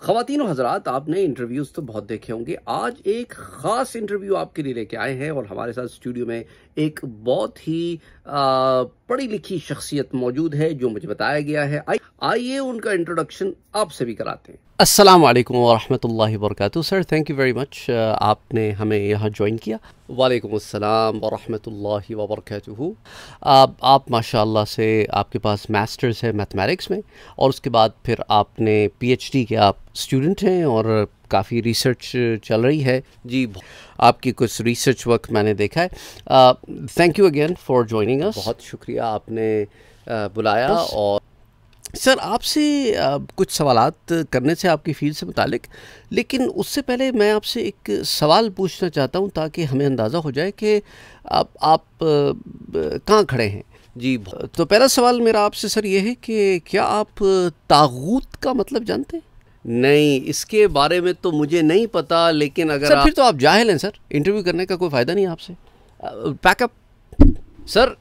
खातिन हजरात, आपने इंटरव्यूज़ तो बहुत देखे होंगे। आज एक खास इंटरव्यू आपके लिए लेके आए हैं और हमारे साथ स्टूडियो में एक बहुत ही पढ़ी लिखी शख्सियत मौजूद है, जो मुझे बताया गया है। आइए उनका इंट्रोडक्शन आपसे भी कराते हैं। अस्सलाम वालेकुम वरहमतुल्लाहि वबरकातुहू। Sir thank you very much आपने हमें यहाँ ज्वाइन किया। वालेकुम अस्सलाम वरहमतुल्लाहि वबरकातुहू। आप आप माशाल्लाह से आपके पास मास्टर्स है मैथमेटिक्स में और उसके बाद फिर आपने पीएचडी के आप स्टूडेंट हैं और काफ़ी रिसर्च चल रही है। जी आपकी कुछ रिसर्च वर्क मैंने देखा है। Thank you again for joining us बहुत शुक्रिया आपने uh, बुलाया और सर आपसे कुछ सवाल करने से आपकी फ़ील्ड से मुतालिक लेकिन उससे पहले मैं आपसे एक सवाल पूछना चाहता हूँ ताकि हमें अंदाज़ा हो जाए कि आप आप कहाँ खड़े हैं? जी तो पहला सवाल मेरा आपसे सर ये है कि क्या आप तागूत का मतलब जानते हैं? नहीं इसके बारे में तो मुझे नहीं पता लेकिन अगर सर आप... फिर तो आप जाहिल हैं सर। इंटरव्यू करने का कोई फ़ायदा नहीं आपसे। पैकअप। सर